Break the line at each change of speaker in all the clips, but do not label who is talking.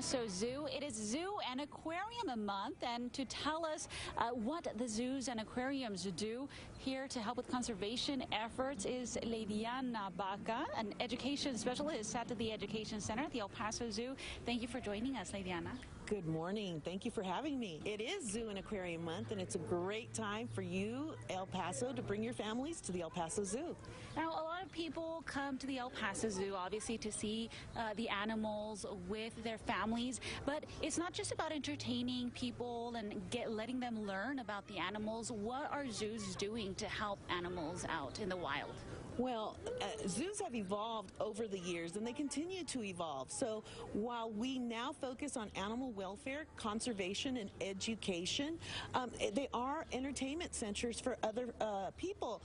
Paso Zoo. It is Zoo and Aquarium a Month, and to tell us uh, what the zoos and aquariums do here to help with conservation efforts is Leidiana Baca, an education specialist at the Education Center at the El Paso Zoo. Thank you for joining us, Leidiana.
Good morning. Thank you for having me. It is Zoo and Aquarium Month, and it's a great time for you, El Paso, to bring your families to the El Paso Zoo.
Now, a lot of people come to the El Paso Zoo, obviously, to see uh, the animals with their families, but it's not just about entertaining people and get letting them learn about the animals. What are zoos doing to help animals out in the wild?
Well, uh, zoos have evolved over the years and they continue to evolve. So while we now focus on animal welfare, conservation, and education, um, they are entertainment centers for other uh, people.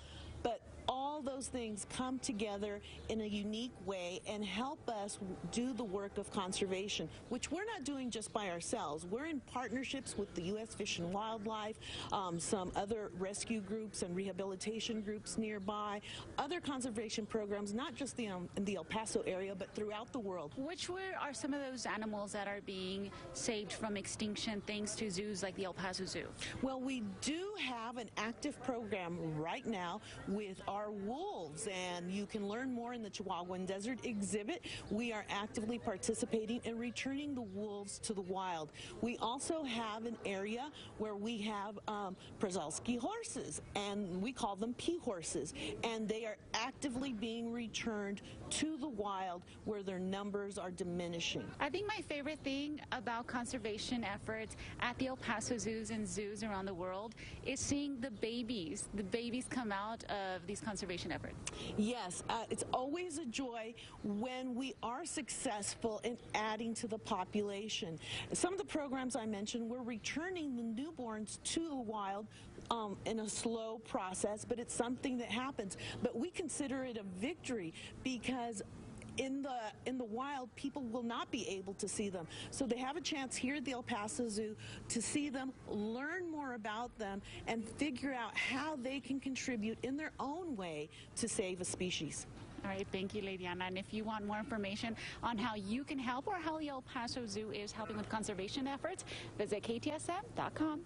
All those things come together in a unique way and help us do the work of conservation, which we're not doing just by ourselves. We're in partnerships with the U.S. Fish and Wildlife, um, some other rescue groups and rehabilitation groups nearby, other conservation programs, not just the, um, in the El Paso area, but throughout the world.
Which are some of those animals that are being saved from extinction thanks to zoos like the El Paso Zoo?
Well, we do have an active program right now with our wolves, and you can learn more in the Chihuahuan Desert exhibit. We are actively participating in returning the wolves to the wild. We also have an area where we have um, horses, and we call them P horses, and they are actively being returned to the wild where their numbers are diminishing.
I think my favorite thing about conservation efforts at the El Paso zoos and zoos around the world is seeing the babies, the babies come out of these conservation efforts.
Yes, uh, it's always a joy when we are successful in adding to the population. Some of the programs I mentioned, we're returning the newborns to the wild um, in a slow process, but it's something that happens. But we consider it a victory because in the in the wild, people will not be able to see them. So they have a chance here at the El Paso Zoo to see them, learn more about them, and figure out how they can contribute in their own way to save a species.
All right, thank you, Leidiana. And if you want more information on how you can help or how the El Paso Zoo is helping with conservation efforts, visit ktsm.com.